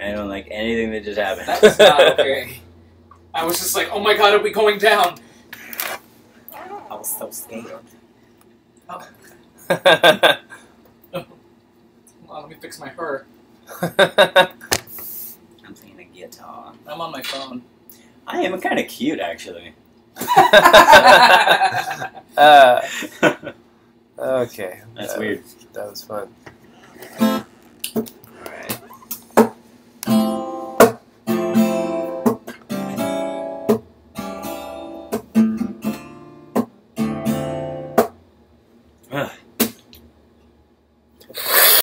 I don't like anything that just happened. That's not okay. I was just like, oh my god, are we going down? I was so scared. Hold on, let me fix my her. I'm playing a guitar. I'm on my phone. I am kind of cute, actually. uh, okay. That's That- weird. That was fun. Ugh.